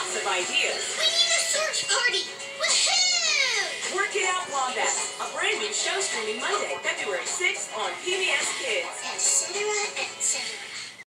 lots of ideas. We need a search party. Woohoo! Work It Out Wombat, a brand new show streaming Monday, February 6th on PBS Kids. Etc. Etc.